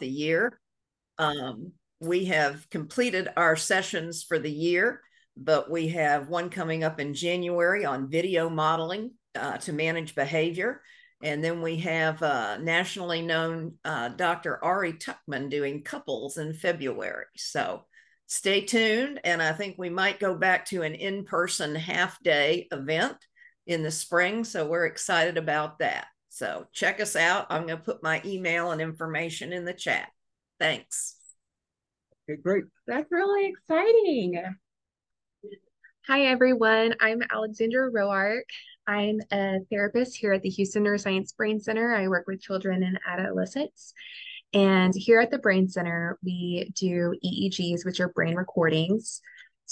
the year. Um, we have completed our sessions for the year, but we have one coming up in January on video modeling uh, to manage behavior. And then we have uh, nationally known uh, Dr. Ari Tuckman doing couples in February. So stay tuned. And I think we might go back to an in person half day event in the spring. So we're excited about that. So check us out. I'm going to put my email and information in the chat. Thanks. Okay, great. That's really exciting. Hi, everyone. I'm Alexandra Roark. I'm a therapist here at the Houston Neuroscience Brain Center. I work with children and adolescents. And here at the Brain Center, we do EEGs, which are brain recordings,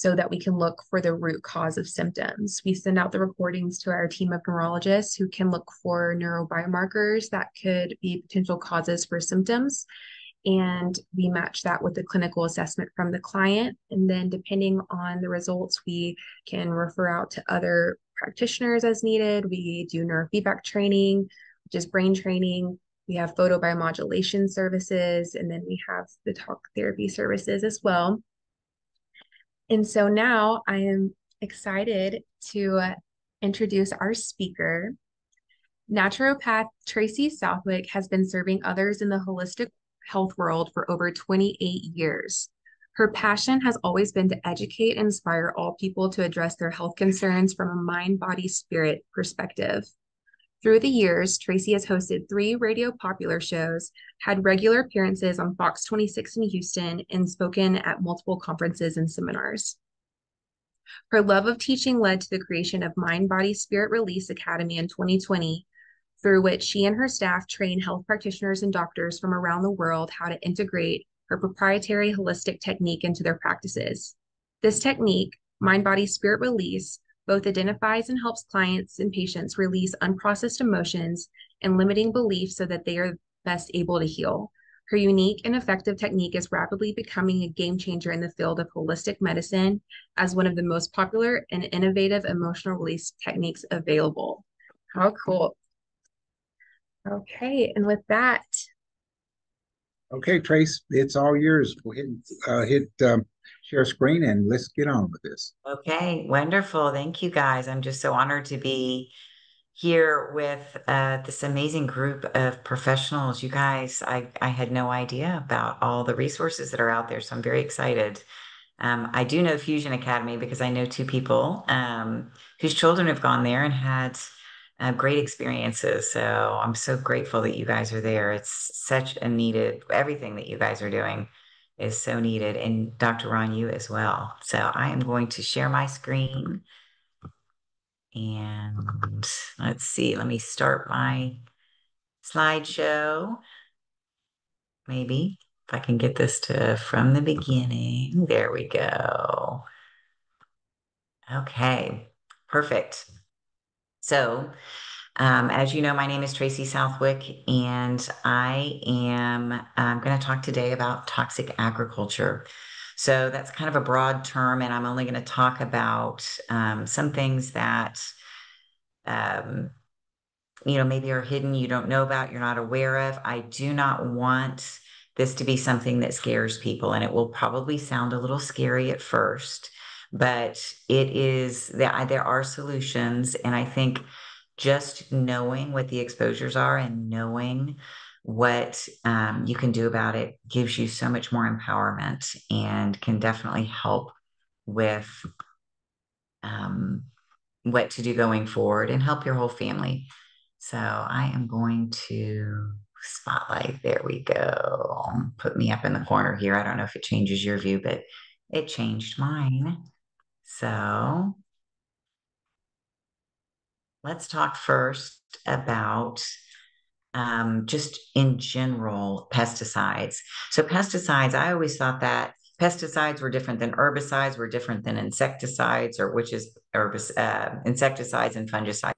so that we can look for the root cause of symptoms. We send out the recordings to our team of neurologists who can look for neurobiomarkers that could be potential causes for symptoms and we match that with the clinical assessment from the client. And then, depending on the results, we can refer out to other practitioners as needed. We do neurofeedback training, which is brain training. We have photobiomodulation services, and then we have the talk therapy services as well. And so now I am excited to introduce our speaker. Naturopath Tracy Southwick has been serving others in the holistic health world for over 28 years. Her passion has always been to educate and inspire all people to address their health concerns from a mind, body, spirit perspective. Through the years, Tracy has hosted three radio popular shows, had regular appearances on Fox 26 in Houston, and spoken at multiple conferences and seminars. Her love of teaching led to the creation of Mind Body Spirit Release Academy in 2020, through which she and her staff train health practitioners and doctors from around the world how to integrate her proprietary holistic technique into their practices. This technique, mind body spirit release, both identifies and helps clients and patients release unprocessed emotions and limiting beliefs so that they are best able to heal. Her unique and effective technique is rapidly becoming a game changer in the field of holistic medicine as one of the most popular and innovative emotional release techniques available. How cool. Okay, and with that. Okay, Trace, it's all yours. Ahead and uh, hit um, share screen and let's get on with this. Okay, wonderful. Thank you guys. I'm just so honored to be here with uh, this amazing group of professionals. You guys, I, I had no idea about all the resources that are out there, so I'm very excited. Um, I do know Fusion Academy because I know two people um, whose children have gone there and had uh, great experiences. So I'm so grateful that you guys are there. It's such a needed, everything that you guys are doing is so needed. And Dr. Ron, you as well. So I am going to share my screen. And let's see, let me start my slideshow. Maybe if I can get this to from the beginning. There we go. Okay, perfect. So, um, as you know, my name is Tracy Southwick, and I am I'm going to talk today about toxic agriculture. So that's kind of a broad term, and I'm only going to talk about um, some things that um, you know maybe are hidden, you don't know about, you're not aware of. I do not want this to be something that scares people, and it will probably sound a little scary at first but it is that there are solutions and i think just knowing what the exposures are and knowing what um, you can do about it gives you so much more empowerment and can definitely help with um, what to do going forward and help your whole family. So i am going to spotlight there we go put me up in the corner here. I don't know if it changes your view but it changed mine. So let's talk first about um, just in general pesticides. So pesticides, I always thought that pesticides were different than herbicides, were different than insecticides, or which is herbis, uh, insecticides and fungicides.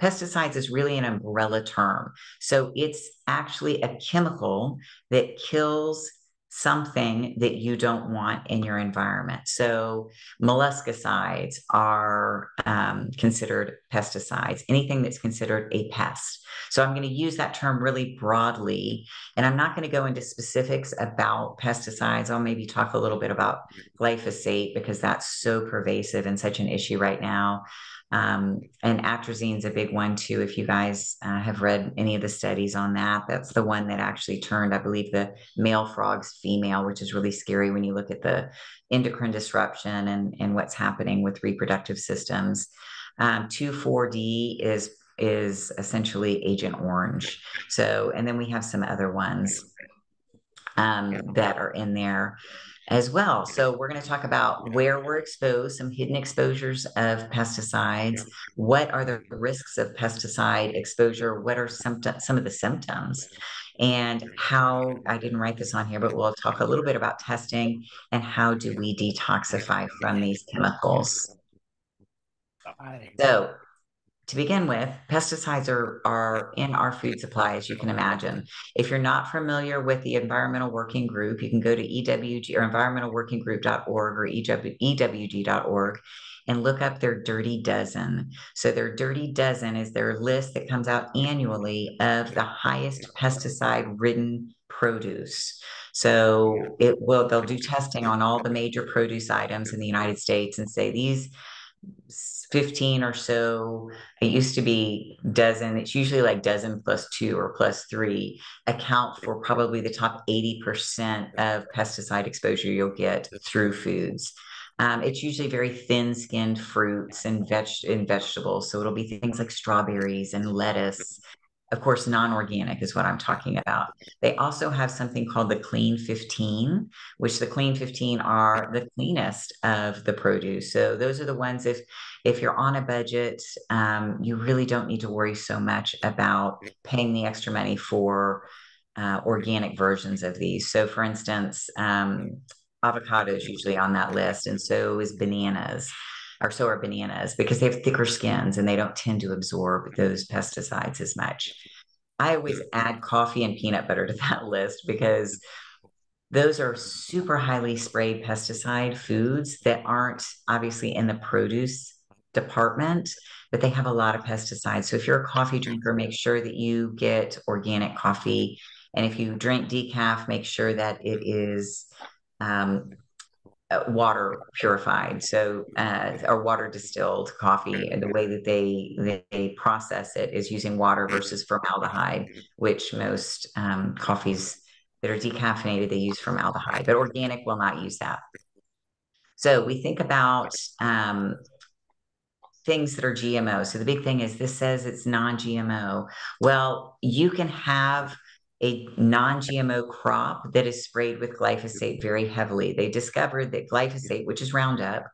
Pesticides is really an umbrella term. So it's actually a chemical that kills something that you don't want in your environment. So, molluscicides are um, considered pesticides, anything that's considered a pest. So, I'm going to use that term really broadly, and I'm not going to go into specifics about pesticides. I'll maybe talk a little bit about glyphosate because that's so pervasive and such an issue right now. Um, and atrazine is a big one too. If you guys uh, have read any of the studies on that, that's the one that actually turned, I believe, the male frogs female, which is really scary when you look at the endocrine disruption and, and what's happening with reproductive systems. Um, 2,4-D is is essentially Agent Orange. So, and then we have some other ones um, that are in there as well. So we're going to talk about where we're exposed, some hidden exposures of pesticides. What are the risks of pesticide exposure? What are some some of the symptoms? And how I didn't write this on here, but we'll talk a little bit about testing and how do we detoxify from these chemicals. So to begin with, pesticides are, are in our food supply, as you can imagine. If you're not familiar with the Environmental Working Group, you can go to EWG or environmentalworkinggroup.org or EWG.org and look up their Dirty Dozen. So, their Dirty Dozen is their list that comes out annually of the highest pesticide ridden produce. So, it will, they'll do testing on all the major produce items in the United States and say these 15 or so. It used to be dozen. It's usually like dozen plus two or plus three account for probably the top 80% of pesticide exposure you'll get through foods. Um, it's usually very thin skinned fruits and veg and vegetables. So it'll be things like strawberries and lettuce of course, non organic is what I'm talking about. They also have something called the Clean 15, which the Clean 15 are the cleanest of the produce. So those are the ones if if you're on a budget, um, you really don't need to worry so much about paying the extra money for uh, organic versions of these. So, for instance, um, avocado is usually on that list, and so is bananas or so are bananas because they have thicker skins and they don't tend to absorb those pesticides as much. I always add coffee and peanut butter to that list because those are super highly sprayed pesticide foods that aren't obviously in the produce department, but they have a lot of pesticides. So if you're a coffee drinker, make sure that you get organic coffee. And if you drink decaf, make sure that it is um, water purified, so uh, or water distilled coffee. And the way that they they process it is using water versus formaldehyde, which most um, coffees that are decaffeinated they use formaldehyde, but organic will not use that. So we think about um, things that are GMO. So the big thing is this says it's non-GMO. Well, you can have a non-GMO crop that is sprayed with glyphosate very heavily. They discovered that glyphosate, which is Roundup,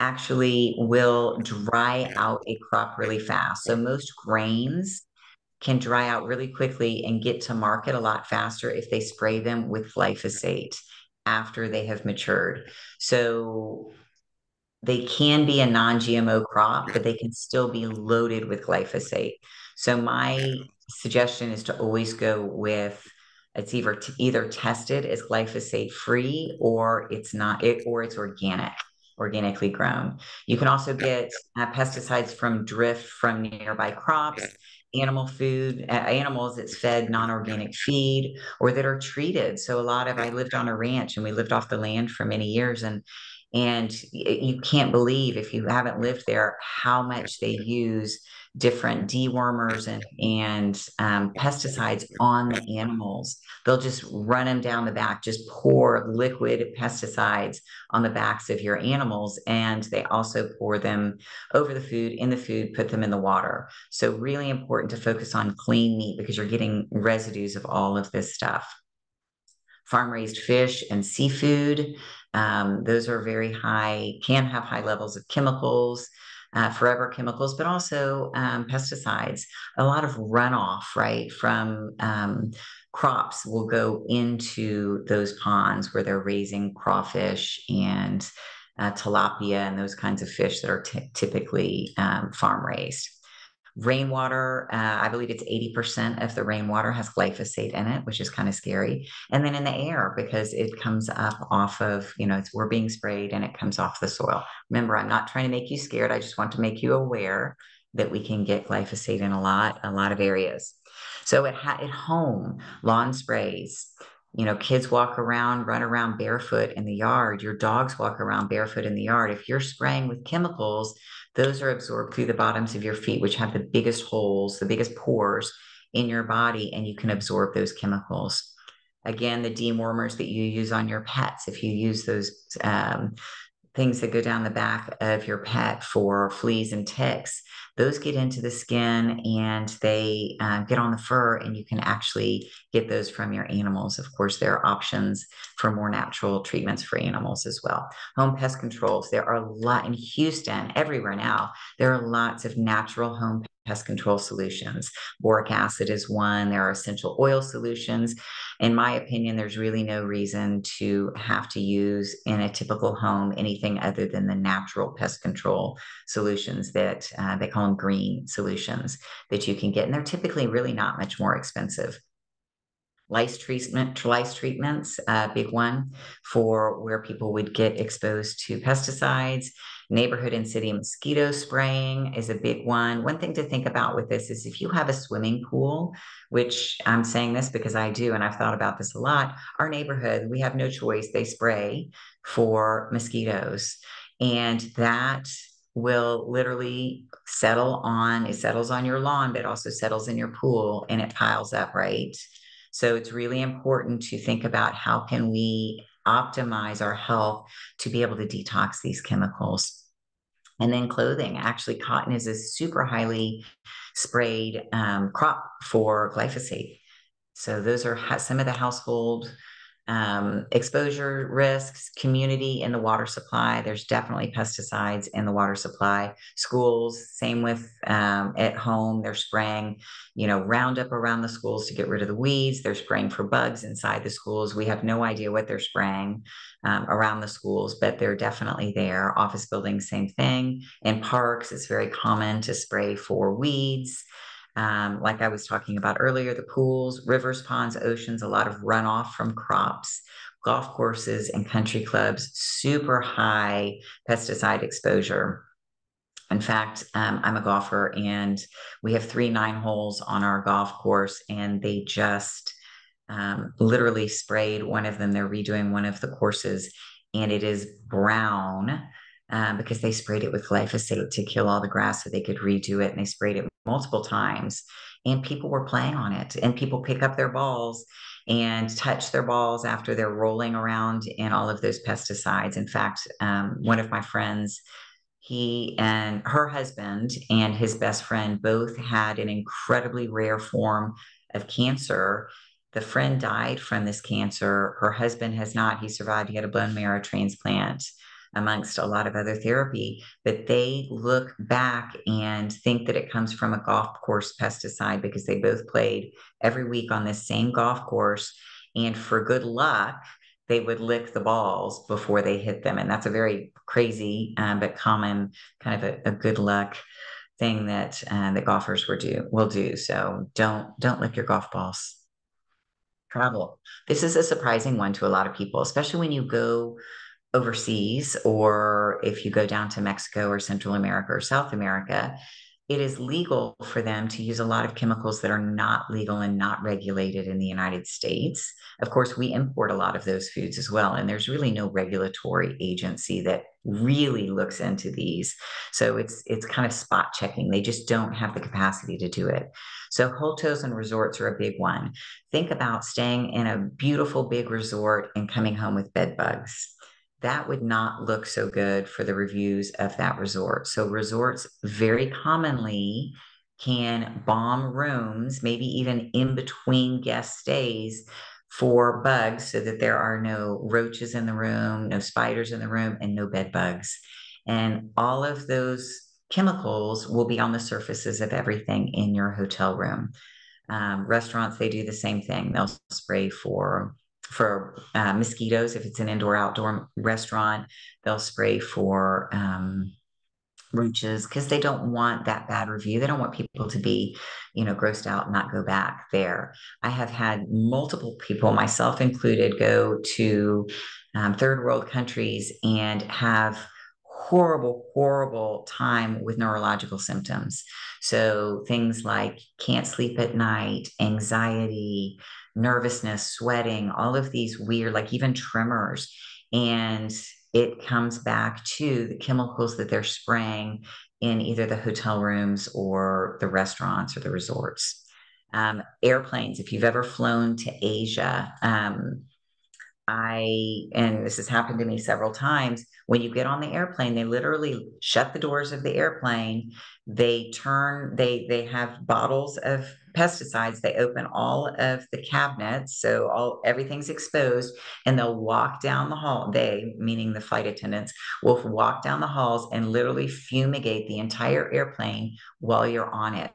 actually will dry out a crop really fast. So most grains can dry out really quickly and get to market a lot faster if they spray them with glyphosate after they have matured. So they can be a non-GMO crop, but they can still be loaded with glyphosate. So my suggestion is to always go with it's either t- either tested as glyphosate free or it's not it or it's organic organically grown. You can also get uh, pesticides from drift from nearby crops animal food uh, animals that's fed non-organic feed or that are treated. So a lot of i lived on a ranch and we lived off the land for many years and and you can't believe if you haven't lived there how much they use different dewormers and, and um, pesticides on the animals. They'll just run them down the back, just pour liquid pesticides on the backs of your animals. And they also pour them over the food, in the food, put them in the water. So, really important to focus on clean meat because you're getting residues of all of this stuff. Farm raised fish and seafood, um, those are very high, can have high levels of chemicals uh, forever chemicals, but also um, pesticides. A lot of runoff, right, from um, crops will go into those ponds where they're raising crawfish and uh, tilapia and those kinds of fish that are typically um, farm raised. Rainwater, uh, I believe it's 80% of the rainwater has glyphosate in it, which is kind of scary. And then in the air, because it comes up off of, you know, it's, we're being sprayed and it comes off the soil. Remember, I'm not trying to make you scared. I just want to make you aware that we can get glyphosate in a lot, a lot of areas. So at, at home, lawn sprays, you know, kids walk around, run around barefoot in the yard. Your dogs walk around barefoot in the yard. If you're spraying with chemicals, those are absorbed through the bottoms of your feet, which have the biggest holes, the biggest pores in your body, and you can absorb those chemicals. Again, the dewormers that you use on your pets, if you use those um, things that go down the back of your pet for fleas and ticks, those get into the skin and they uh, get on the fur, and you can actually get those from your animals. Of course, there are options for more natural treatments for animals as well. Home pest controls, there are a lot in Houston, everywhere now, there are lots of natural home pest control solutions. Boric acid is one, there are essential oil solutions. In my opinion, there's really no reason to have to use in a typical home anything other than the natural pest control solutions that uh, they call them green solutions that you can get. And they're typically really not much more expensive lice treatment, lice treatments, a big one for where people would get exposed to pesticides. Neighborhood and city mosquito spraying is a big one. One thing to think about with this is if you have a swimming pool, which I'm saying this because I do, and I've thought about this a lot, our neighborhood, we have no choice. They spray for mosquitoes. And that will literally settle on, it settles on your lawn, but it also settles in your pool and it piles up, right? So it's really important to think about how can we optimize our health to be able to detox these chemicals. And then clothing. Actually, cotton is a super highly sprayed um, crop for glyphosate. So those are some of the household um, exposure risks, community in the water supply. There's definitely pesticides in the water supply. Schools, same with um, at home. They're spraying, you know, Roundup around the schools to get rid of the weeds. They're spraying for bugs inside the schools. We have no idea what they're spraying um, around the schools, but they're definitely there. Office buildings, same thing. In parks, it's very common to spray for weeds. Um, like I was talking about earlier, the pools, rivers, ponds, oceans, a lot of runoff from crops, golf courses, and country clubs, super high pesticide exposure. In fact, um, I'm a golfer and we have three nine holes on our golf course, and they just um, literally sprayed one of them. They're redoing one of the courses, and it is brown um, because they sprayed it with glyphosate to kill all the grass so they could redo it. And they sprayed it multiple times. And people were playing on it, and people pick up their balls and touch their balls after they're rolling around in all of those pesticides. In fact, um, one of my friends, he and her husband and his best friend both had an incredibly rare form of cancer. The friend died from this cancer. Her husband has not. He survived. He had a bone marrow transplant amongst a lot of other therapy, but they look back and think that it comes from a golf course pesticide because they both played every week on this same golf course. And for good luck, they would lick the balls before they hit them. And that's a very crazy um, but common kind of a, a good luck thing that uh, the golfers will do will do. So don't don't lick your golf balls. Travel. This is a surprising one to a lot of people, especially when you go overseas or if you go down to Mexico or Central America or South America, it is legal for them to use a lot of chemicals that are not legal and not regulated in the United States. Of course, we import a lot of those foods as well, and there's really no regulatory agency that really looks into these. So it's it's kind of spot checking. They just don't have the capacity to do it. So hotels and resorts are a big one. Think about staying in a beautiful big resort and coming home with bed bugs that would not look so good for the reviews of that resort. So, resorts very commonly can bomb rooms, maybe even in between guest stays for bugs so that there are no roaches in the room, no spiders in the room, and no bed bugs. And all of those chemicals will be on the surfaces of everything in your hotel room. Um, restaurants, they do the same thing. They'll spray for for uh, mosquitoes if it's an indoor outdoor restaurant they'll spray for um, roaches because they don't want that bad review. They don't want people to be, you know, grossed out and not go back there. I have had multiple people, myself included, go to um, third world countries and have horrible, horrible time with neurological symptoms. So things like can't sleep at night, anxiety, nervousness, sweating, all of these weird, like even tremors. And it comes back to the chemicals that they're spraying in either the hotel rooms or the restaurants or the resorts. Um, airplanes, if you've ever flown to Asia, um, I, and this has happened to me several times, when you get on the airplane, they literally shut the doors of the airplane. They turn, they they have bottles of pesticides. They open all of the cabinets, so all everything's exposed, and they'll walk down the hall. They, meaning the flight attendants, will walk down the halls and literally fumigate the entire airplane while you're on it.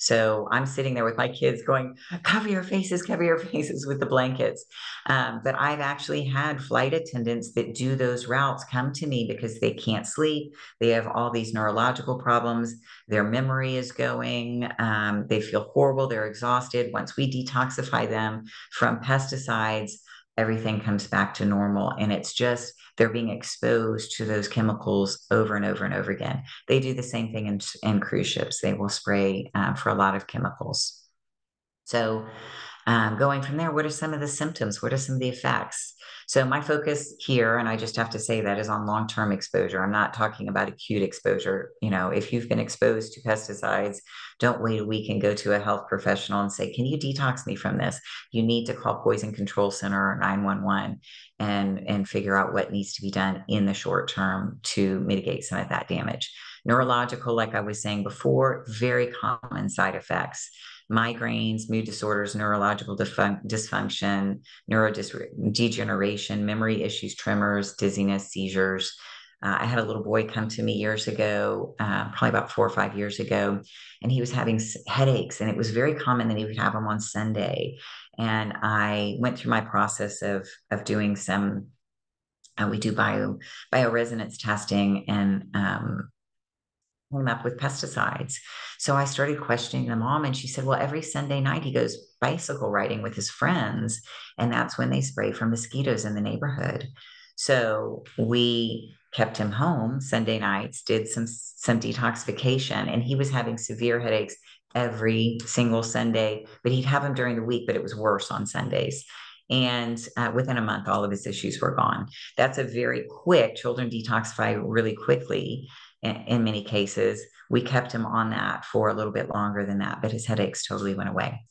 So I'm sitting there with my kids going, cover your faces, cover your faces with the blankets. Um, but I've actually had flight attendants that do those routes come to me because they can't sleep. They have all these neurological problems. Their memory is going. Um, they feel horrible. They're exhausted. Once we detoxify them from pesticides, everything comes back to normal. And it's just they're being exposed to those chemicals over and over and over again. They do the same thing in, in cruise ships. They will spray uh, for a lot of chemicals. So, um, going from there, what are some of the symptoms? What are some of the effects? So my focus here, and I just have to say that is on long-term exposure. I'm not talking about acute exposure. You know, if you've been exposed to pesticides, don't wait a week and go to a health professional and say, "Can you detox me from this?" You need to call Poison Control Center or 911 and and figure out what needs to be done in the short term to mitigate some of that damage. Neurological, like I was saying before, very common side effects migraines, mood disorders, neurological dysfunction, neurodegeneration, memory issues, tremors, dizziness, seizures. Uh, I had a little boy come to me years ago, uh, probably about four or five years ago, and he was having headaches, and it was very common that he would have them on Sunday. And I went through my process of of doing some. Uh, we do bio bioresonance testing, and um, up with pesticides. So I started questioning the mom, and she said, Well, every Sunday night he goes bicycle riding with his friends, and that's when they spray for mosquitoes in the neighborhood. So we kept him home Sunday nights, did some some detoxification, and he was having severe headaches every single Sunday, but he'd have them during the week, but it was worse on Sundays. And uh, within a month, all of his issues were gone. That's a very quick, children detoxify really quickly in, in many cases. We kept him on that for a little bit longer than that, but his headaches totally went away.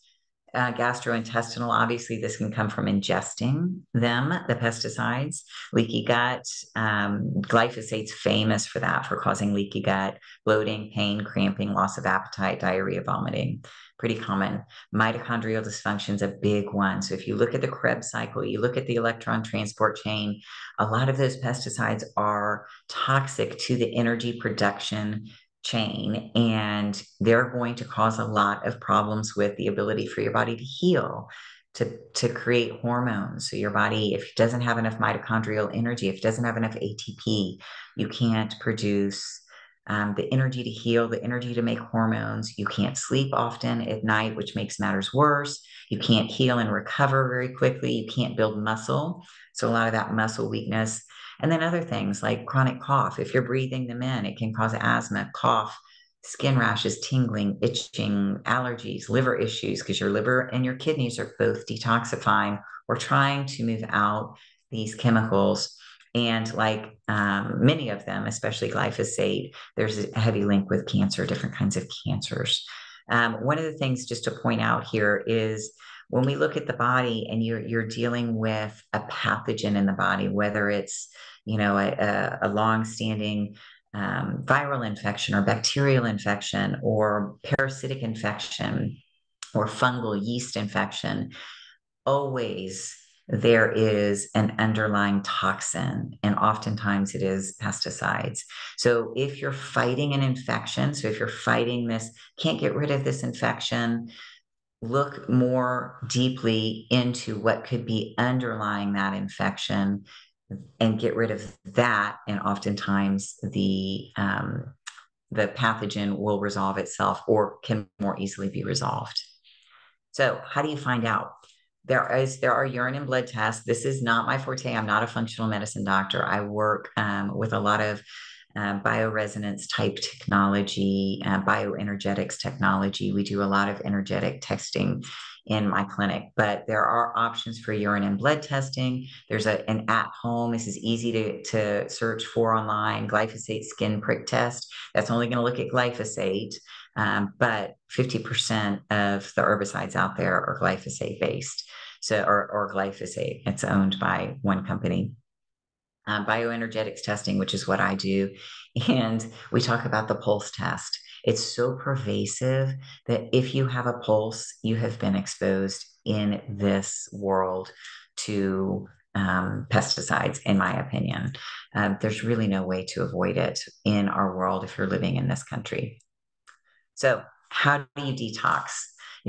Uh, gastrointestinal, obviously, this can come from ingesting them, the pesticides. Leaky gut, um, glyphosate's famous for that, for causing leaky gut, bloating, pain, cramping, loss of appetite, diarrhea, vomiting pretty common. Mitochondrial dysfunction is a big one. So if you look at the Krebs cycle, you look at the electron transport chain, a lot of those pesticides are toxic to the energy production chain and they're going to cause a lot of problems with the ability for your body to heal to to create hormones so your body if it doesn't have enough mitochondrial energy if it doesn't have enough atp you can't produce um, the energy to heal, the energy to make hormones. You can't sleep often at night, which makes matters worse. You can't heal and recover very quickly. You can't build muscle. So, a lot of that muscle weakness. And then other things like chronic cough. If you're breathing them in, it can cause asthma, cough, skin rashes, tingling, itching, allergies, liver issues, because your liver and your kidneys are both detoxifying or trying to move out these chemicals and like um, many of them, especially glyphosate, there's a heavy link with cancer, different kinds of cancers. Um, one of the things just to point out here is when we look at the body and you're you're dealing with a pathogen in the body, whether it's you know a, a long-standing um, viral infection or bacterial infection or parasitic infection or fungal yeast infection, always there is an underlying toxin, and oftentimes it is pesticides. So, if you're fighting an infection, so if you're fighting this, can't get rid of this infection, look more deeply into what could be underlying that infection and get rid of that. And oftentimes, the um, the pathogen will resolve itself or can more easily be resolved. So, how do you find out? There is there are urine and blood tests. This is not my forte. I'm not a functional medicine doctor. I work um, with a lot of uh, bioresonance type technology, uh, bioenergetics technology. We do a lot of energetic testing in my clinic, but there are options for urine and blood testing. There's a, an at home, this is easy to, to search for online, glyphosate skin prick test. That's only going to look at glyphosate, um, but 50% of the herbicides out there are glyphosate based. So, or, or glyphosate, it's owned by one company. Um, bioenergetics testing, which is what I do. And we talk about the pulse test. It's so pervasive that if you have a pulse, you have been exposed in this world to um, pesticides, in my opinion. Um, there's really no way to avoid it in our world if you're living in this country. So, how do you detox?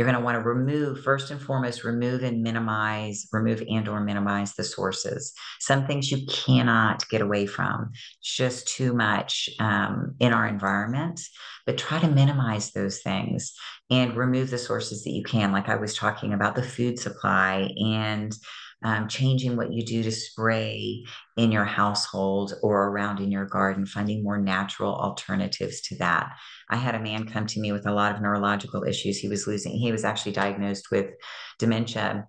You're going to want to remove, first and foremost, remove and minimize, remove and or minimize the sources. Some things you cannot get away from. It's just too much um, in our environment, but try to minimize those things and remove the sources that you can. Like I was talking about the food supply and um, changing what you do to spray in your household or around in your garden, finding more natural alternatives to that. I had a man come to me with a lot of neurological issues. He was losing, he was actually diagnosed with dementia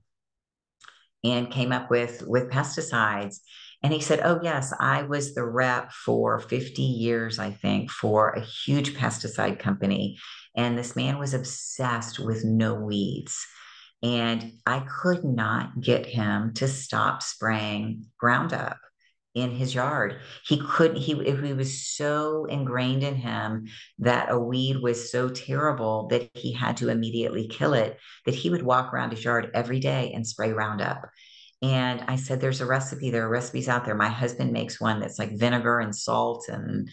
and came up with with pesticides and he said oh yes i was the rep for 50 years i think for a huge pesticide company and this man was obsessed with no weeds and I could not get him to stop spraying Roundup in his yard. He couldn't, he, he was so ingrained in him that a weed was so terrible that he had to immediately kill it, that he would walk around his yard every day and spray Roundup. And I said, There's a recipe. There are recipes out there. My husband makes one that's like vinegar and salt and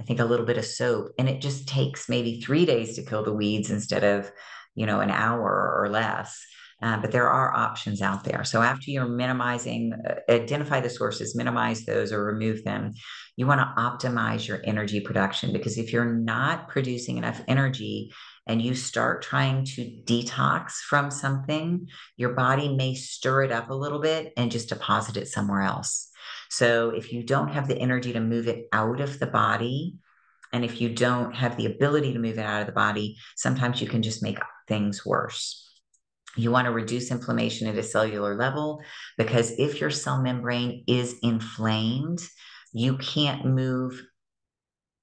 I think a little bit of soap. And it just takes maybe three days to kill the weeds instead of, you know, an hour or less. Uh, but there are options out there. So after you're minimizing, uh, identify the sources, minimize those or remove them. You want to optimize your energy production because if you're not producing enough energy and you start trying to detox from something, your body may stir it up a little bit and just deposit it somewhere else. So if you don't have the energy to move it out of the body, and if you don't have the ability to move it out of the body, sometimes you can just make things worse. You want to reduce inflammation at a cellular level because if your cell membrane is inflamed, you can't move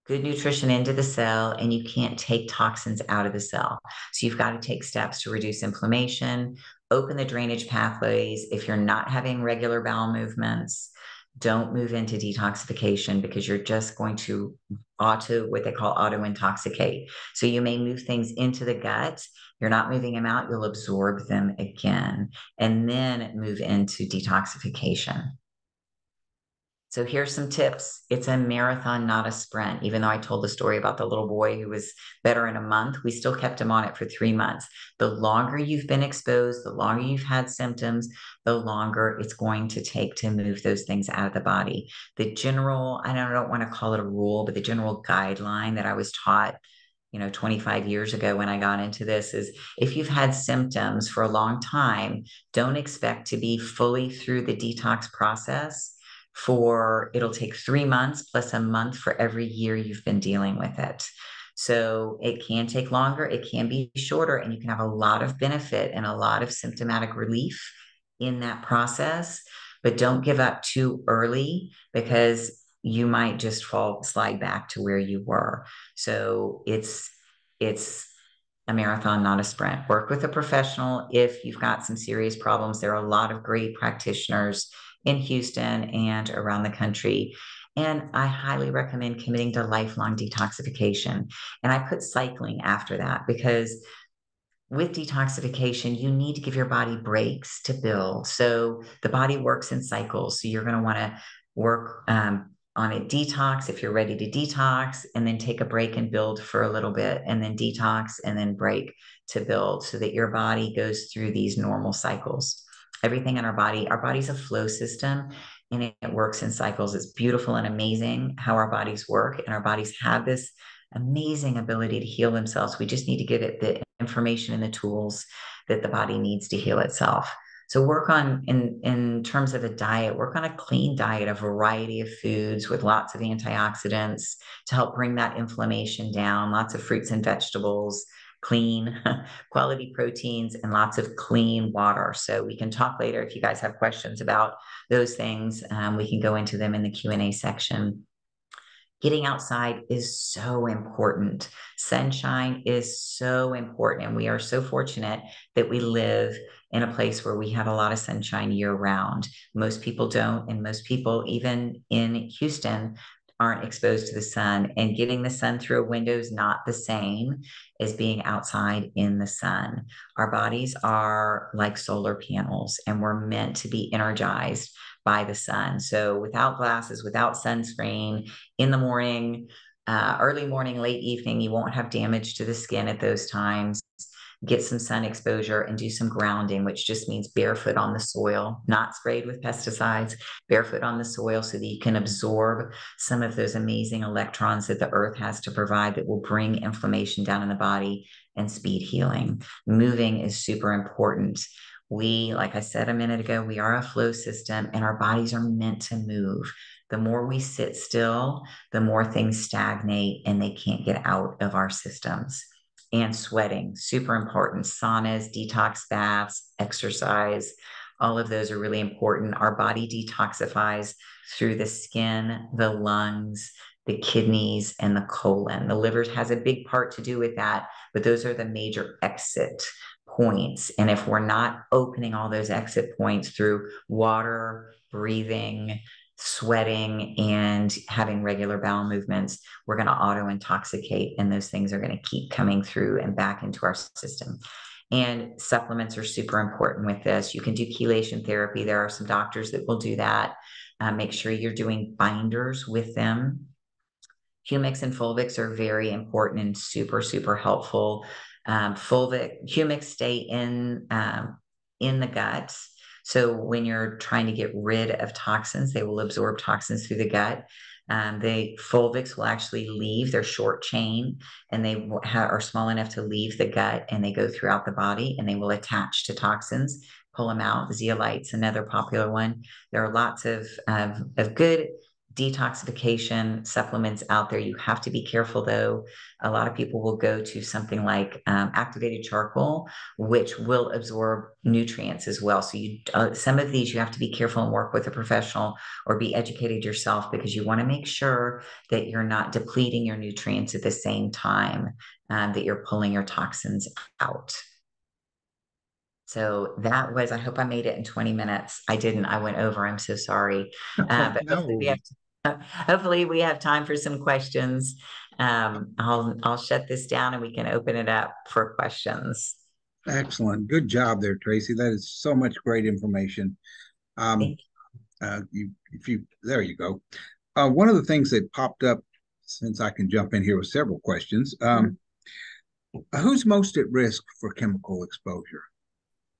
good nutrition into the cell and you can't take toxins out of the cell. So you've got to take steps to reduce inflammation, open the drainage pathways. If you're not having regular bowel movements, don't move into detoxification because you're just going to auto what they call auto intoxicate. So you may move things into the gut you're not moving them out, you'll absorb them again and then move into detoxification. So here's some tips. It's a marathon, not a sprint. Even though I told the story about the little boy who was better in a month, we still kept him on it for three months. The longer you've been exposed, the longer you've had symptoms, the longer it's going to take to move those things out of the body. The general, I don't, I don't want to call it a rule, but the general guideline that I was taught you know 25 years ago when i got into this is if you've had symptoms for a long time don't expect to be fully through the detox process for it'll take 3 months plus a month for every year you've been dealing with it. So it can take longer it can be shorter and you can have a lot of benefit and a lot of symptomatic relief in that process. But don't give up too early because you might just fall slide back to where you were. So it's it's a marathon not a sprint. Work with a professional if you've got some serious problems. There are a lot of great practitioners in houston and around the country. And i highly recommend committing to lifelong detoxification. And i put cycling after that because with detoxification, you need to give your body breaks to build. So the body works in cycles. So you're going to want to work um, on a detox if you're ready to detox, and then take a break and build for a little bit, and then detox and then break to build so that your body goes through these normal cycles. Everything in our body, our body's a flow system and it works in cycles. It's beautiful and amazing how our bodies work, and our bodies have this amazing ability to heal themselves. We just need to give it the information and the tools that the body needs to heal itself. So work on in in terms of a diet, work on a clean diet, a variety of foods with lots of antioxidants to help bring that inflammation down, lots of fruits and vegetables, clean quality proteins and lots of clean water. So we can talk later if you guys have questions about those things. Um, we can go into them in the Q&A section. Getting outside is so important. Sunshine is so important. And we are so fortunate that we live in a place where we have a lot of sunshine year round. Most people don't. And most people, even in Houston, aren't exposed to the sun and getting the sun through a window is not the same as being outside in the sun. Our bodies are like solar panels and we're meant to be energized by the sun. So without glasses, without sunscreen in the morning, uh, early morning, late evening, you won't have damage to the skin at those times get some sun exposure and do some grounding, which just means barefoot on the soil, not sprayed with pesticides, barefoot on the soil so that you can absorb some of those amazing electrons that the earth has to provide that will bring inflammation down in the body and speed healing. Moving is super important. We, like I said a minute ago, we are a flow system and our bodies are meant to move. The more we sit still, the more things stagnate and they can't get out of our systems and sweating, super important. Saunas, detox baths, exercise, all of those are really important. Our body detoxifies through the skin, the lungs, the kidneys, and the colon. The liver has a big part to do with that, but those are the major exit points. And if we're not opening all those exit points through water, breathing, sweating and having regular bowel movements, we're going to auto intoxicate, and those things are going to keep coming through and back into our system. And supplements are super important with this. You can do chelation therapy. There are some doctors that will do that. Uh, make sure you're doing binders with them. Humics and fulvics are very important and super, super helpful. Um, fulvic, humics stay in um, in the gut so when you're trying to get rid of toxins, they will absorb toxins through the gut. Um, fulvics will actually leave. They're short chain and they are small enough to leave the gut and they go throughout the body and they will attach to toxins, pull them out. Zeolite's another popular one. There are lots of, of good detoxification supplements out there. You have to be careful though. A lot of people will go to something like um, activated charcoal, which will absorb nutrients as well. So you, uh, some of these you have to be careful and work with a professional or be educated yourself because you want to make sure that you're not depleting your nutrients at the same time um, that you're pulling your toxins out. So that was, I hope I made it in 20 minutes. I didn't, I went over. I'm so sorry. Uh, but no. we have, hopefully we have time for some questions. Um, I'll, I'll shut this down and we can open it up for questions. Excellent. Good job there, Tracy. That is so much great information. Um, you. Uh, you, if you, there you go. Uh, one of the things that popped up since I can jump in here with several questions. Um, mm-hmm. Who's most at risk for chemical exposure?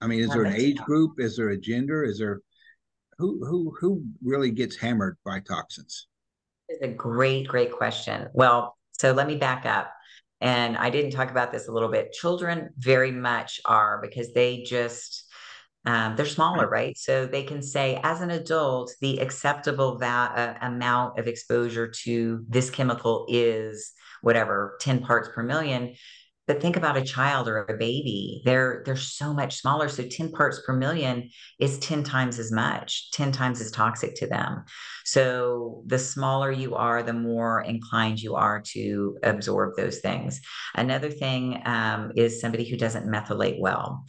I mean, is there an age group? Is there a gender? Is there who who who really gets hammered by toxins? It's a great, great question. Well, so let me back up. And I didn't talk about this a little bit. Children very much are because they just um, they're smaller, right? So they can say, as an adult, the acceptable va- uh, amount of exposure to this chemical is whatever 10 parts per million but think about a child or a baby they're they're so much smaller. So 10 parts per million is 10 times as much 10 times as toxic to them. So the smaller you are the more inclined you are to absorb those things. Another thing um, is somebody who doesn't methylate well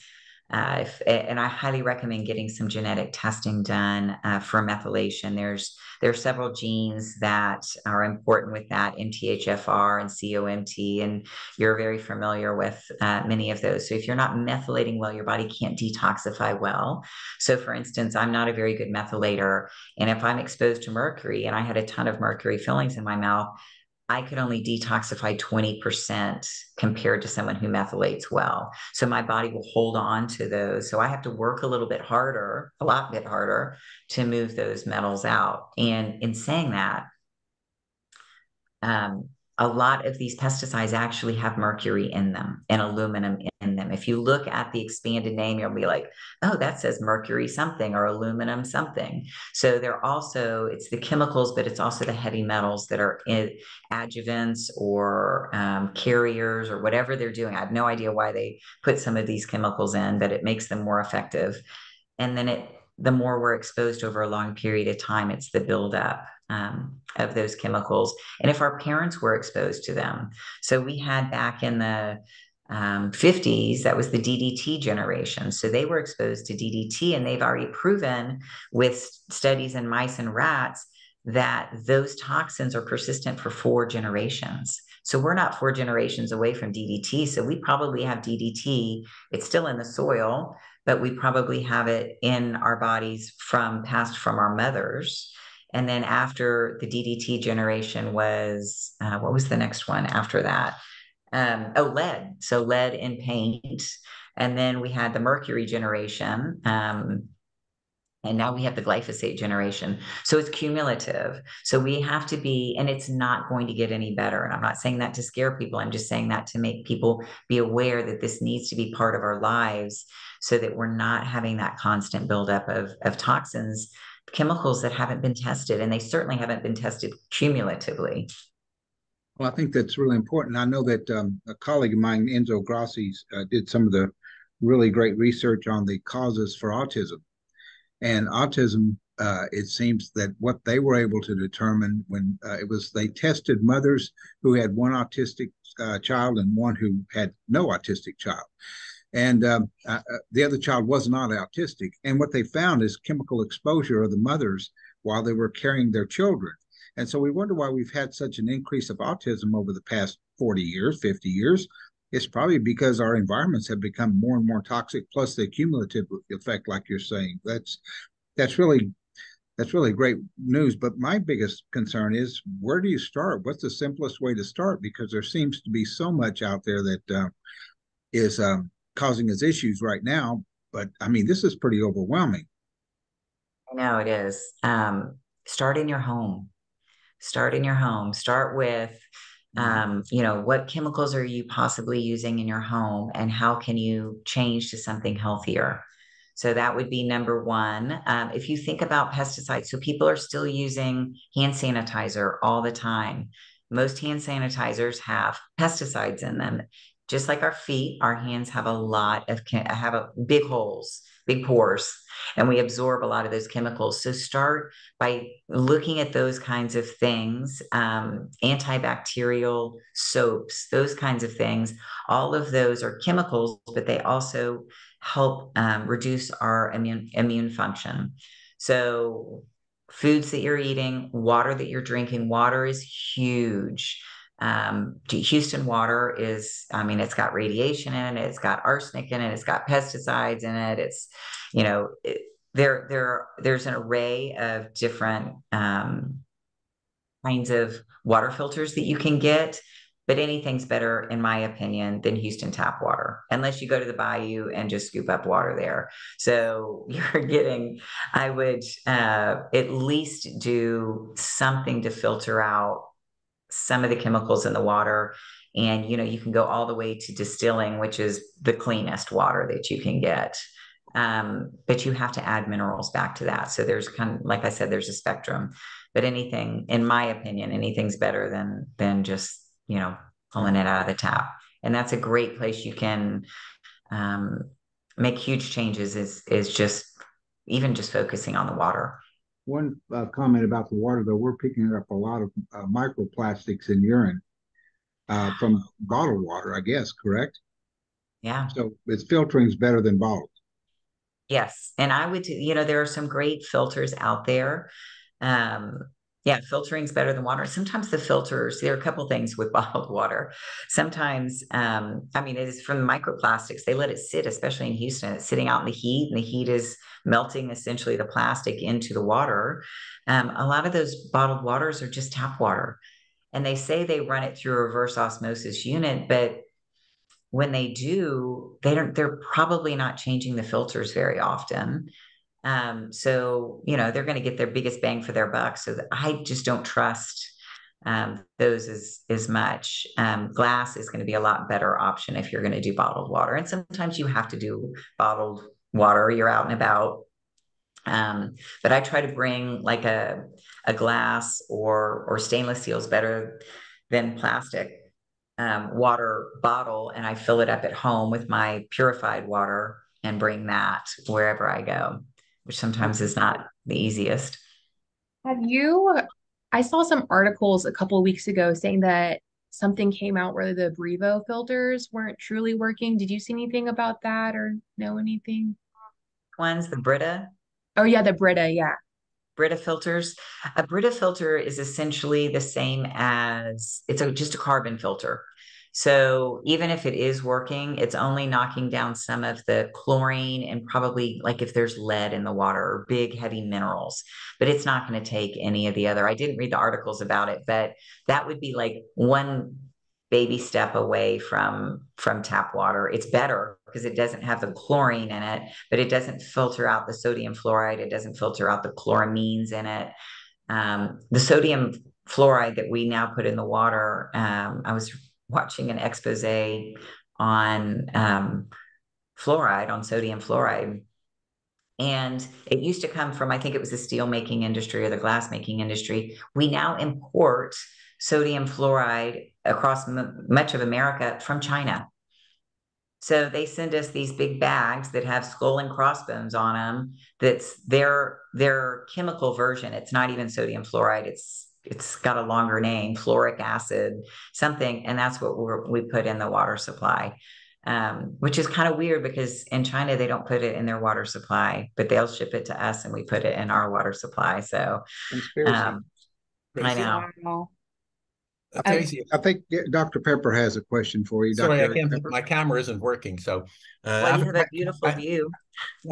uh, if, and I highly recommend getting some genetic testing done uh, for methylation. There's there are several genes that are important with that, MTHFR and COMT, and you're very familiar with uh, many of those. So if you're not methylating well, your body can't detoxify well. So for instance, I'm not a very good methylator, and if I'm exposed to mercury and I had a ton of mercury fillings in my mouth, I could only detoxify 20% compared to someone who methylates well. So my body will hold on to those. So I have to work a little bit harder, a lot bit harder to move those metals out. And in saying that, um, a lot of these pesticides actually have mercury in them and aluminum in them. If you look at the expanded name, you'll be like, oh, that says mercury something or aluminum something. So they're also, it's the chemicals, but it's also the heavy metals that are adjuvants or um, carriers or whatever they're doing. I have no idea why they put some of these chemicals in, but it makes them more effective. And then it, the more we're exposed over a long period of time, it's the buildup um, of those chemicals. And if our parents were exposed to them, so we had back in the um, 50s, that was the DDT generation. So they were exposed to DDT, and they've already proven with studies in mice and rats that those toxins are persistent for four generations. So we're not four generations away from DDT. So we probably have DDT. It's still in the soil, but we probably have it in our bodies from passed from our mothers. And then after the DDT generation was, uh, what was the next one after that? Um, oh, lead. So lead in paint. And then we had the mercury generation. Um, and now we have the glyphosate generation. So it's cumulative. So we have to be, and it's not going to get any better. And I'm not saying that to scare people. I'm just saying that to make people be aware that this needs to be part of our lives so that we're not having that constant buildup of, of toxins chemicals that haven't been tested, and they certainly haven't been tested cumulatively. Well, I think that's really important. I know that um, a colleague of mine, Enzo Grassi, uh, did some of the really great research on the causes for autism. And autism, uh, it seems that what they were able to determine when uh, it was they tested mothers who had one autistic uh, child and one who had no autistic child and um, uh, uh, the other child was not autistic. And what they found is chemical exposure of the mothers while they were carrying their children. And so we wonder why we've had such an increase of autism over the past 40 years, 50 years. It's probably because our environments have become more and more toxic, plus the cumulative effect, like you're saying. That's that's really that's really great news. But my biggest concern is where do you start? What's the simplest way to start? Because there seems to be so much out there that uh, is um, causing us issues right now. But I mean, this is pretty overwhelming. I know it is. Um, start in your home. Start in your home. Start with, mm-hmm. um, you know, what chemicals are you possibly using in your home, and how can you change to something healthier? So that would be number one. Um, if you think about pesticides, so people are still using hand sanitizer all the time. Most hand sanitizers have pesticides in them just like our feet, our hands have a lot of have a big holes, big pores, and we absorb a lot of those chemicals. So start by looking at those kinds of things, um, antibacterial soaps, those kinds of things. All of those are chemicals, but they also help um, reduce our immune immune function. So foods that you're eating, water that you're drinking, water is huge. Um, Houston water is, I mean, it's got radiation in it, it's got arsenic in it, it's got pesticides in it. It's, you know, it, there, there, there's an array of different um, kinds of water filters that you can get, but anything's better, in my opinion, than Houston tap water, unless you go to the bayou and just scoop up water there. So you're getting, I would uh, at least do something to filter out some of the chemicals in the water. And you know you can go all the way to distilling which is the cleanest water that you can get. Um, but you have to add minerals back to that. So there's kind of like i said there's a spectrum. But anything in my opinion anything's better than than just you know pulling it out of the tap. And that's a great place you can um, make huge changes is is just even just focusing on the water one uh, comment about the water, though, we're picking up a lot of uh, microplastics in urine uh, from bottled water, I guess, correct? Yeah. So its filtering is better than bottled. Yes. And I would, you know, there are some great filters out there. Um, yeah, filtering is better than water. Sometimes the filters, there are a couple things with bottled water. Sometimes, um, I mean, it is from microplastics. They let it sit, especially in Houston. It's sitting out in the heat, and the heat is melting essentially the plastic into the water. Um, a lot of those bottled waters are just tap water. And they say they run it through a reverse osmosis unit, but when they do, they don't, they're probably not changing the filters very often. Um, so, you know, they're going to get their biggest bang for their buck. So I just don't trust um, those as as much. Um, glass is going to be a lot better option if you're going to do bottled water, and sometimes you have to do bottled water. You're out and about, um, but I try to bring like a a glass or or stainless steel is better than plastic um, water bottle, and I fill it up at home with my purified water and bring that wherever I go, which sometimes is not the easiest. Have you I saw some articles a couple weeks ago saying that something came out where the Brevo filters weren't truly working. Did you see anything about that or know anything? One's the Brita. Oh yeah, the Brita, yeah. Brita filters. A Brita filter is essentially the same as it's a, just a carbon filter. So even if it is working, it's only knocking down some of the chlorine and probably like if there's lead in the water or big heavy minerals, but it's not going to take any of the other. I didn't read the articles about it, but that would be like one baby step away from from tap water. It's better because it doesn't have the chlorine in it, but it doesn't filter out the sodium fluoride. It doesn't filter out the chloramines in it. Um, the sodium fluoride that we now put in the water, um, I was watching an expose on um, fluoride, on sodium fluoride. And it used to come from, I think it was the steel making industry or the glass making industry. We now import sodium fluoride across m- much of America from China. So they send us these big bags that have skull and crossbones on them. That's their their chemical version. It's not even sodium fluoride. It's it's got a longer name, fluoric acid, something, and that's what we put in the water supply. Um, which is kind of weird because in China they don't put it in their water supply, but they'll ship it to us and we put it in our water supply. So um, I know. Uh, Tracy, I think Dr. Pepper has a question for you. Sorry, Dr. I can't. My camera isn't working, so. Uh, well, you have a beautiful I, view.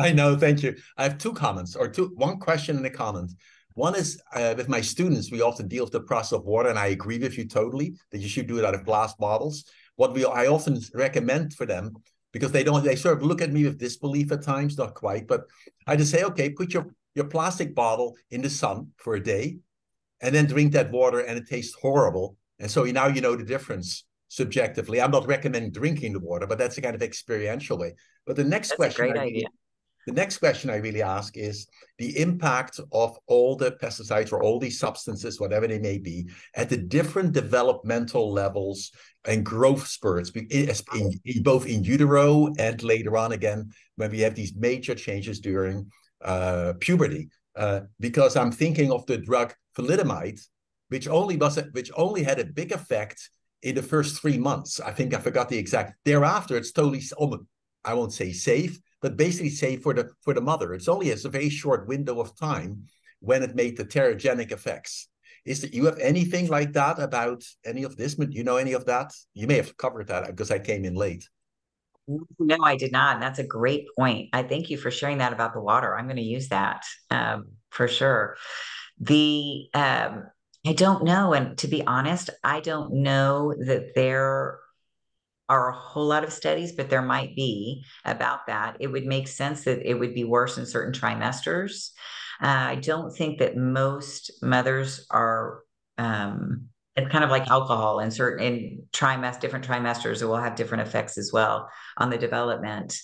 I know. Thank you. I have two comments, or two. One question and a comment. One is uh, with my students, we often deal with the process of water, and I agree with you totally that you should do it out of glass bottles. What we I often recommend for them because they don't they sort of look at me with disbelief at times, not quite, but I just say, okay, put your your plastic bottle in the sun for a day, and then drink that water, and it tastes horrible. And so now you know the difference subjectively. I'm not recommending drinking the water, but that's a kind of experiential way. But the next that's question, idea. The next question I really ask is the impact of all the pesticides or all these substances, whatever they may be, at the different developmental levels and growth spurts, in, in, both in utero and later on again when we have these major changes during uh, puberty. Uh, because I'm thinking of the drug thalidomide, which only was which only had a big effect in the first three months. I think I forgot the exact. Thereafter, it's totally. I won't say safe, but basically say for the for the mother. It's only as a very short window of time when it made the teratogenic effects. Is that you have anything like that about any of this? You know any of that? You may have covered that because I came in late. No, I did not. And that's a great point. I thank you for sharing that about the water. I'm going to use that um, for sure. The um, I don't know, and to be honest, I don't know that there are a whole lot of studies, but there might be about that. It would make sense that it would be worse in certain trimesters. Uh, I don't think that most mothers are. Um, it's kind of like alcohol in certain in different trimesters, it will have different effects as well on the development.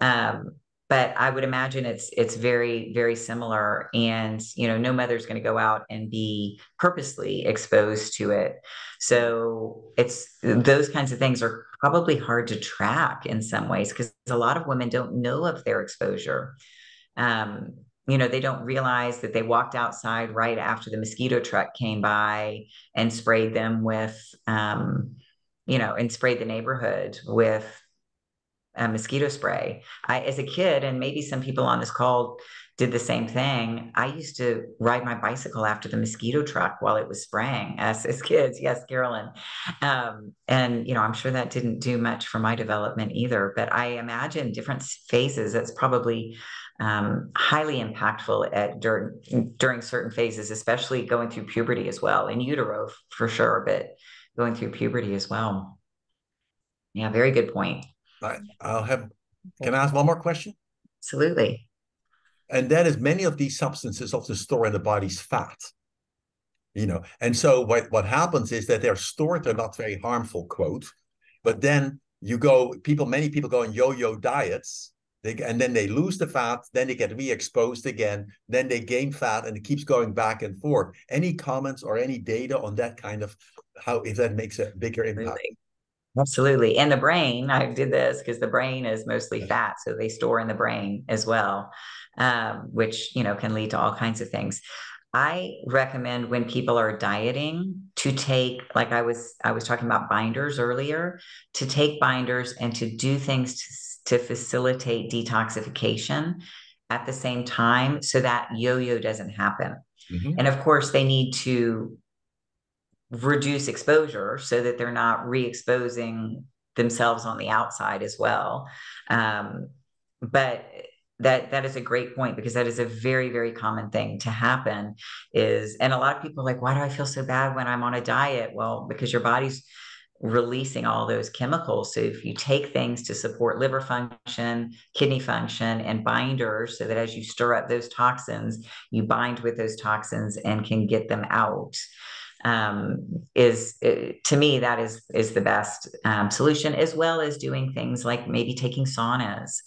Um, but I would imagine it's it's very very similar, and you know, no mother's going to go out and be purposely exposed to it. So it's those kinds of things are probably hard to track in some ways because a lot of women don't know of their exposure. Um, you know, they don't realize that they walked outside right after the mosquito truck came by and sprayed them with, um, you know, and sprayed the neighborhood with a mosquito spray. I, as a kid, and maybe some people on this call did the same thing. I used to ride my bicycle after the mosquito truck while it was spraying as, as kids. Yes, Carolyn. Um, and, you know, I'm sure that didn't do much for my development either, but I imagine different phases. That's probably um, highly impactful at during, during certain phases, especially going through puberty as well in utero for sure, but going through puberty as well. Yeah, very good point. I, I'll have, can I ask one more question? Absolutely. And that is many of these substances often store in the body's fat. you know. And so what, what happens is that they're stored, they're not very harmful, quote, but then you go, people, many people go on yo-yo diets, they, and then they lose the fat, then they get re-exposed again, then they gain fat, and it keeps going back and forth. Any comments or any data on that kind of how if that makes a bigger impact? Absolutely. And the brain, I did this because the brain is mostly fat, so they store in the brain as well, um, which you know can lead to all kinds of things. I recommend when people are dieting to take, like I was, I was talking about binders earlier, to take binders and to do things to, to facilitate detoxification at the same time so that yo-yo doesn't happen. Mm-hmm. And of course, they need to reduce exposure so that they're not re-exposing themselves on the outside as well. Um, but that that is a great point because that is a very very common thing to happen is and a lot of people like why do i feel so bad when i'm on a diet? Well because your body's releasing all those chemicals. So if you take things to support liver function kidney function and binders so that as you stir up those toxins you bind with those toxins and can get them out um, is to me that is is the best um, solution as well as doing things like maybe taking saunas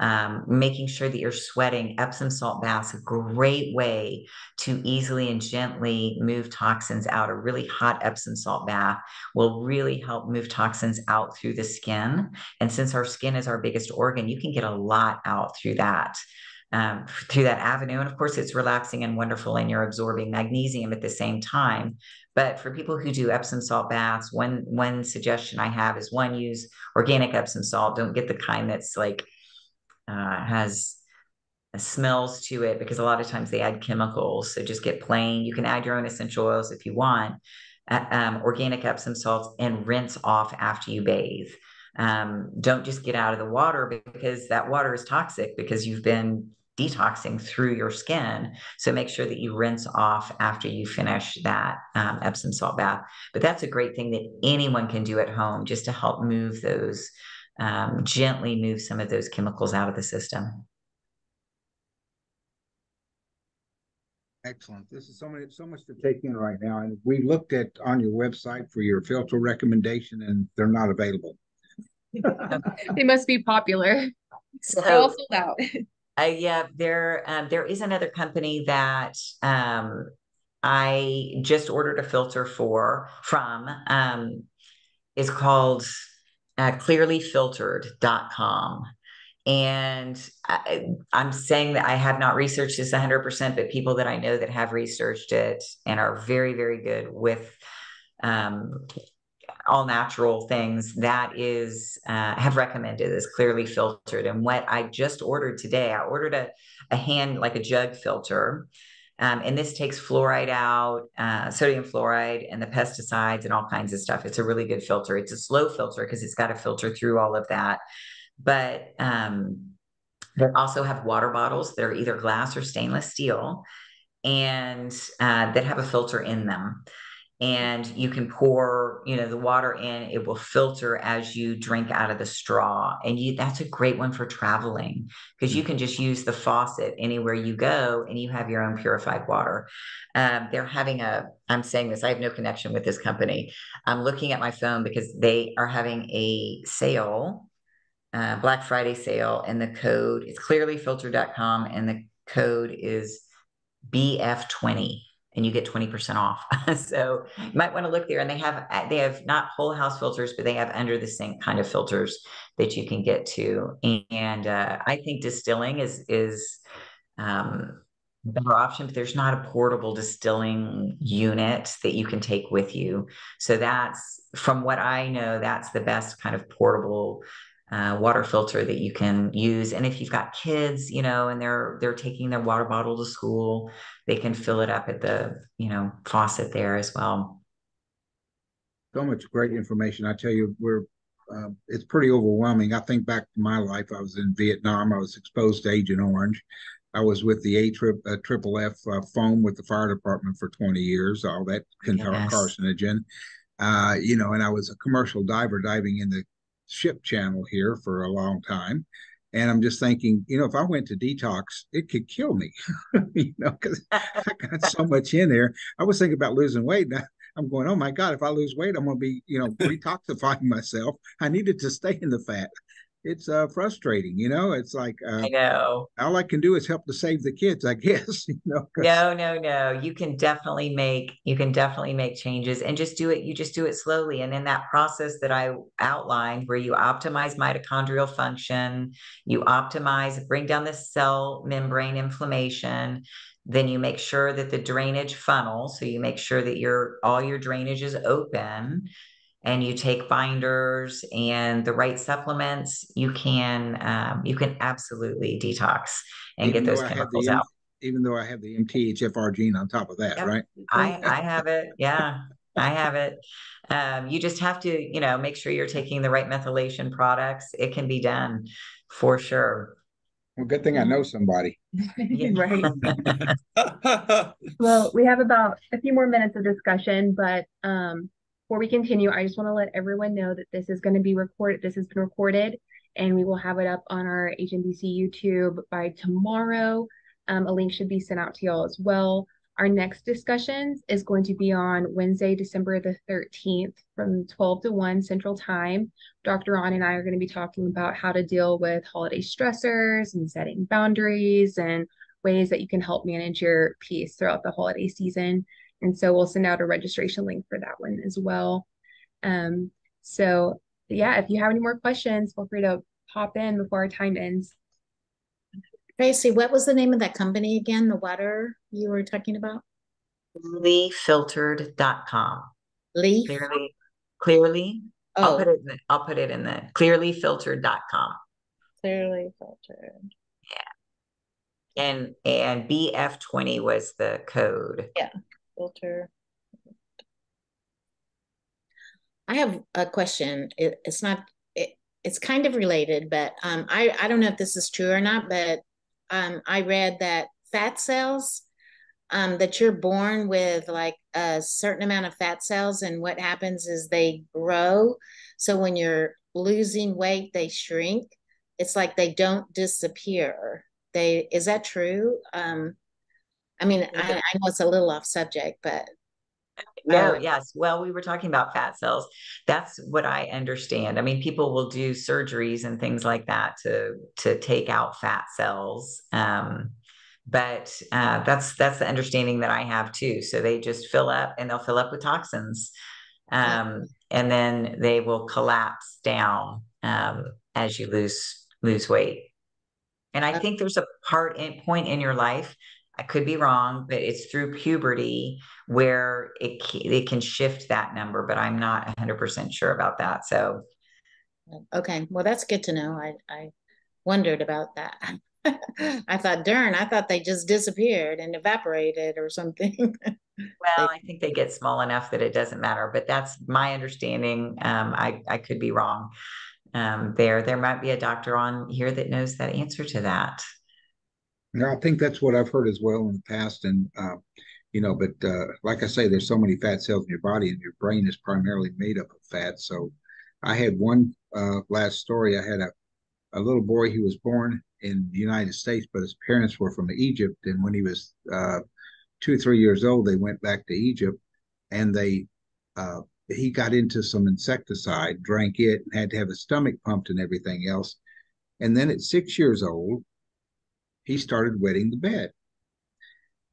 um, making sure that you're sweating. Epsom salt baths a great way to easily and gently move toxins out. A really hot Epsom salt bath will really help move toxins out through the skin. And since our skin is our biggest organ, you can get a lot out through that. Um, through that avenue. And of course, it's relaxing and wonderful, and you're absorbing magnesium at the same time. But for people who do Epsom salt baths, one one suggestion I have is one use organic Epsom salt. Don't get the kind that's like uh, has smells to it because a lot of times they add chemicals. So just get plain. You can add your own essential oils if you want. Uh, um, organic Epsom salts and rinse off after you bathe. Um, don't just get out of the water because that water is toxic because you've been detoxing through your skin. So make sure that you rinse off after you finish that um, Epsom salt bath. But that's a great thing that anyone can do at home just to help move those um, gently move some of those chemicals out of the system. Excellent. This is so much, so much to take in right now. And we looked at on your website for your filter recommendation, and they're not available. they must be popular. So, they're all sold out. Uh, yeah, there um, there is another company that um, I just ordered a filter for from. Um, is called at clearlyfiltered.com. And I, am saying that I have not researched this 100%, but people that I know that have researched it and are very, very good with um, all natural things that is uh, have recommended is clearly filtered. And what I just ordered today, I ordered a, a hand like a jug filter um, and this takes fluoride out, uh, sodium fluoride, and the pesticides and all kinds of stuff. It's a really good filter. It's a slow filter because it's got to filter through all of that. But um, they also have water bottles that are either glass or stainless steel and uh, that have a filter in them and you can pour you know the water in it will filter as you drink out of the straw. And you that's a great one for traveling because you can just use the faucet anywhere you go and you have your own purified water. Um, they're having a i'm saying this i have no connection with this company. I'm looking at my phone because they are having a sale uh, black friday sale and the code is clearlyfiltered.com and the code is bf20 and you get 20% off. so you might want to look there and they have they have not whole house filters, but they have under the sink kind of filters that you can get to. And uh, I think distilling is is um, better option, but there's not a portable distilling unit that you can take with you. So that's from what I know, that's the best kind of portable uh, water filter that you can use. And if you've got kids, you know, and they're they're taking their water bottle to school, they can fill it up at the you know faucet there as well. So much great information. I tell you, we're uh, it's pretty overwhelming. I think back to my life. I was in Vietnam. I was exposed to Agent Orange. I was with the A uh, triple F uh, foam with the fire department for 20 years. All that yes. carcinogen. Uh, you know, and I was a commercial diver diving in the ship channel here for a long time. And I'm just thinking, you know, if I went to detox, it could kill me, you know, because I got so much in there. I was thinking about losing weight. And I, I'm going, oh my God, if I lose weight, I'm going to be, you know, detoxifying myself. I needed to stay in the fat it's uh, frustrating. You know, it's like uh, I know all I can do is help to save the kids. I guess. You know. No, no, no. You can definitely make you can definitely make changes and just do it. You just do it slowly. And in that process that I outlined, where you optimize mitochondrial function, you optimize, bring down the cell membrane inflammation. Then you make sure that the drainage funnel, so you make sure that your all your drainage is open and you take binders and the right supplements, you can um, you can absolutely detox and even get those chemicals out. Even though I have the MTHFR gene on top of that, yep. right? I I have it. Yeah, I have it. Um, you just have to, you know, make sure you're taking the right methylation products. It can be done for sure. Well, good thing I know somebody. right. well, we have about a few more minutes of discussion, but um, before we continue, I just want to let everyone know that this is going to be recorded. This has been recorded and we will have it up on our HNBC YouTube by tomorrow. Um, a link should be sent out to y'all as well. Our next discussions is going to be on Wednesday, December the 13th from 12 to 1 Central Time. Dr. Ron and I are going to be talking about how to deal with holiday stressors and setting boundaries and ways that you can help manage your peace throughout the holiday season. And so we'll send out a registration link for that one as well. Um, so yeah, if you have any more questions, feel free to pop in before our time ends. Tracy, what was the name of that company again? The water you were talking about? Clearlyfiltered.com. Lee? Clearly, clearly. Oh. I'll put it in the, I'll put it in the clearlyfiltered.com. Clearly filtered. Yeah. And and BF20 was the code. Yeah filter. I have a question. It, it's not, it, it's kind of related, but um, I, I don't know if this is true or not, but um, I read that fat cells, um, that you're born with like a certain amount of fat cells, and what happens is they grow. So when you're losing weight, they shrink. It's like they don't disappear. They is that true? Um, I mean, I, I know it's a little off subject, but no, yes. Well, we were talking about fat cells. That's what I understand. I mean, people will do surgeries and things like that to to take out fat cells. Um, but uh, that's that's the understanding that I have too. So they just fill up and they'll fill up with toxins, um, and then they will collapse down um, as you lose lose weight. And I think there's a part in point in your life I could be wrong, but it's through puberty where it it can shift that number, but I'm not 100% sure about that. So okay, well that's good to know. I I wondered about that. I thought, darn, I thought they just disappeared and evaporated or something. well, I think they get small enough that it doesn't matter, but that's my understanding. Um, I I could be wrong. Um, there there might be a doctor on here that knows that answer to that. No, I think that's what I've heard as well in the past. And, uh, you know, but uh, like I say, there's so many fat cells in your body, and your brain is primarily made up of fat. So I had one uh, last story. I had a, a little boy He was born in the United States, but his parents were from Egypt. And when he was uh, two, three years old, they went back to Egypt and they, uh, he got into some insecticide, drank it, had to have his stomach pumped and everything else. And then at six years old, he started wetting the bed.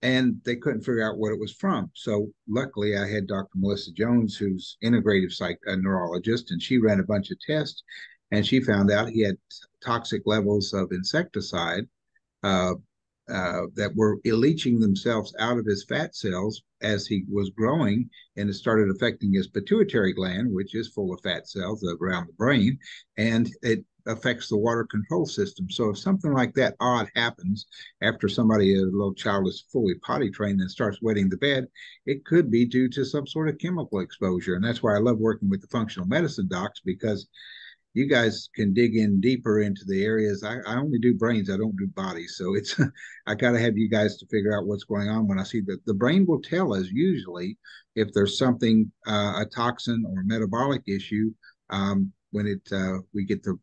And they couldn't figure out what it was from. So luckily, I had Dr. Melissa Jones, who's integrative psych a neurologist, and she ran a bunch of tests, and she found out he had toxic levels of insecticide uh, uh, that were leaching themselves out of his fat cells as he was growing, and it started affecting his pituitary gland, which is full of fat cells around the brain, and it affects the water control system. So if something like that odd happens after somebody, a little child is fully potty trained and starts wetting the bed, it could be due to some sort of chemical exposure. And that's why I love working with the functional medicine docs because you guys can dig in deeper into the areas. I, I only do brains, I don't do bodies. So it's I gotta have you guys to figure out what's going on when I see that the brain will tell us usually if there's something uh, a toxin or metabolic issue um, when it uh, we get the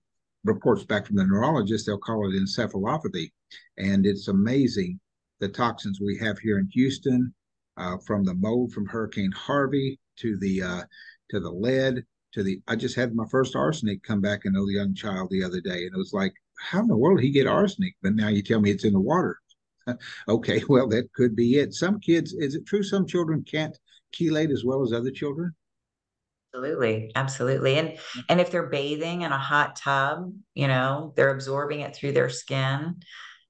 reports back from the neurologist, they'll call it encephalopathy. And it's amazing the toxins we have here in Houston, uh, from the mold from Hurricane Harvey to the uh, to the lead to the. I just had my first arsenic come back in a young child the other day, and it was like, how in the world did he get arsenic? But now you tell me it's in the water. okay, well that could be it. Some kids, is it true? Some children can't chelate as well as other children. Absolutely, absolutely. And and if they're bathing in a hot tub, you know, they're absorbing it through their skin.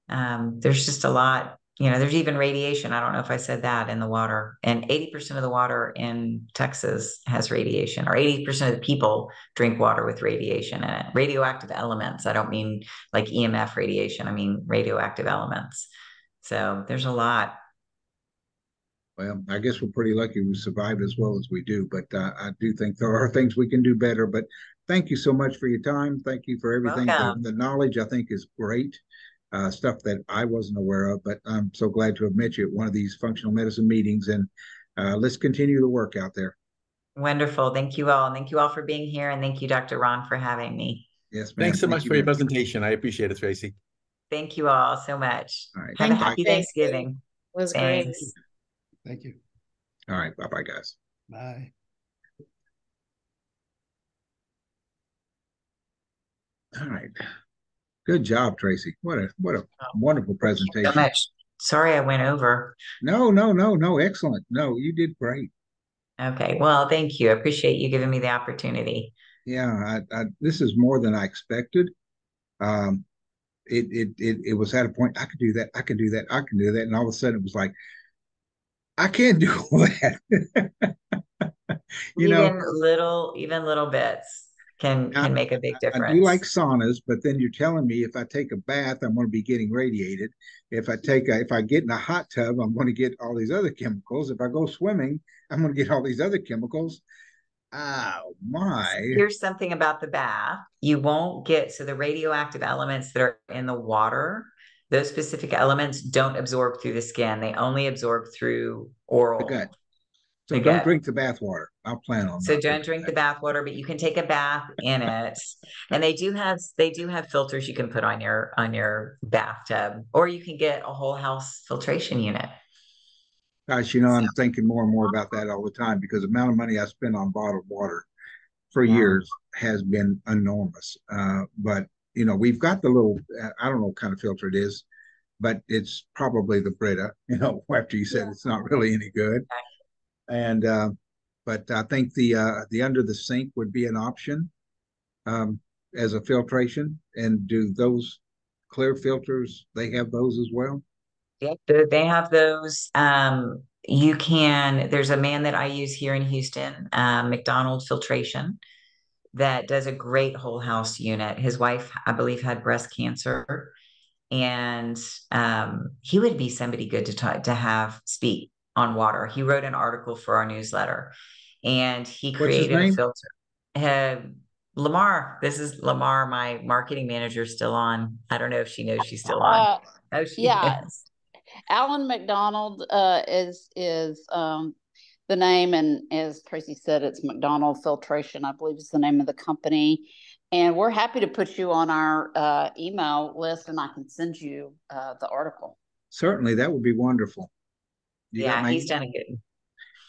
Um, there's just a lot, you know, there's even radiation. I don't know if I said that in the water. And 80% of the water in Texas has radiation, or 80% of the people drink water with radiation in it. Radioactive elements. I don't mean like EMF radiation, I mean radioactive elements. So there's a lot. Well, I guess we're pretty lucky we survived as well as we do, but uh, I do think there are things we can do better. But thank you so much for your time. Thank you for everything. The, the, knowledge I think is great, uh, stuff that I wasn't aware of. But I'm so glad to have met you at one of these functional medicine meetings, and uh, let's continue the work out there. Wonderful. Thank you all. And thank you all for being here. And thank you, Dr. Ron, for having me. Yes, ma'am. Thanks so thank much you for your presentation. I appreciate it, Tracy. Thank you all so much. All right. Have thank a happy you. Thanksgiving. It was Thanks. great. Thank you. All right. Bye bye, guys. Bye. All right. Good job, Tracy. What a what a oh, wonderful presentation. So much. Sorry I went over. No, no, no, no. Excellent. No, you did great. Okay. Well, thank you. I appreciate you giving me the opportunity. Yeah, I, I, this is more than I expected. Um, it, it it it was at a point I could do that, I could do that, I can do that, and all of a sudden it was like, I can't do all that. you even know, little, even little bits can can make a big difference. I do like saunas, but then you're telling me if I take a bath, I'm going to be getting radiated. If I take a, if I get in a hot tub, I'm going to get all these other chemicals. If I go swimming, I'm going to get all these other chemicals. Oh my. Here's something about the bath. You won't get so the radioactive elements that are in the water those specific elements don't absorb through the skin. They only absorb through oral. The gut. So the don't gut. drink the bath water. I'll plan on. So don't drink the bath water, but you can take a bath in it. and they do have they do have filters you can put on your on your bathtub, or you can get a whole house filtration unit. Gosh, you know, I'm thinking more and more about that all the time because the amount of money I spend on bottled water for years has been enormous. Uh, but you know, we've got the little, I don't know what kind of filter it is, but it's probably the Brita, you know, after you said yeah. it's not really any good. And, uh, but I think the, uh, the under the sink would be an option um, as a filtration. And do those clear filters, they have those as well? Yeah, they have those. Um, you can, there's a man that I use here in Houston, um, McDonald Filtration that does a great whole house unit. His wife, I believe, had breast cancer, and um, he would be somebody good to talk to have speak on water. He wrote an article for our newsletter, and he created a filter. Uh, Lamar, this is Lamar, my marketing manager, still on. I don't know if she knows she's still on. Uh, oh, she yeah. Is. Alan McDonald uh, is is um, the name. And as Tracy said, it's McDonald Filtration, I believe is the name of the company. And we're happy to put you on our uh, email list and I can send you uh, the article. Certainly, that would be wonderful. You yeah, he's done a good.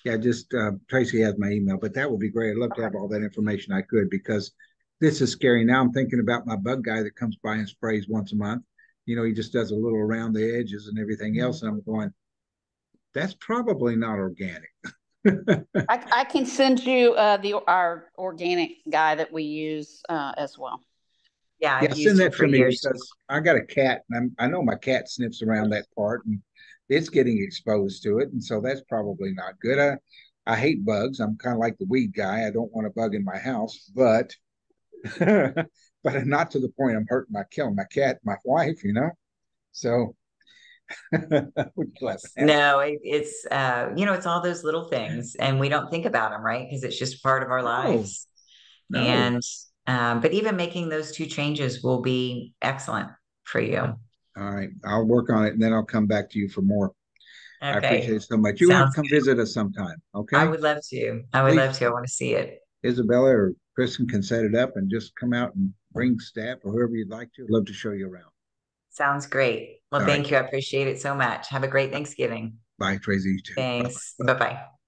Yeah, just uh, Tracy has my email, but that would be great. I'd love to have all that information I could because this is scary. Now I'm thinking about my bug guy that comes by and sprays once a month. You know, he just does a little around the edges and everything else. Mm-hmm. And I'm going, that's probably not organic. I, I, can send you uh, the our organic guy that we use uh, as well. Yeah, yeah, send that for me years. because I got a cat, and I'm, i know my cat sniffs around that part, and it's getting exposed to it, and so that's probably not good. I I hate bugs. I'm kind of like the weed guy. I don't want a bug in my house, but but not to the point I'm hurting my killing my cat, my wife, you know. So no, it, it's uh, you know, it's all those little things, and we don't think about them, right? Because it's just part of our lives. No. And um, but even making those two changes will be excellent for you. All right, I'll work on it, and then I'll come back to you for more. Okay. I appreciate it so much. You Sounds want to come good. visit us sometime, okay? I would love to. I would Please. love to. I want to see it. Isabella or Kristen can set it up and just come out and bring staff or whoever you'd like to. I'd love to show you around. Sounds great. Well, All thank right. you. I appreciate it so much. Have a great Thanksgiving. Bye, Tracy. You too. Thanks. Bye bye.